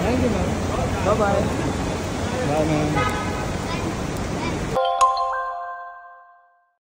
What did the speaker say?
Thank you, ma'am. Bye bye. Bye, ma'am.